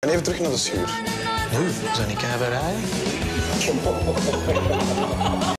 En even terug naar de schuur. Oeh, zijn ik even rijden?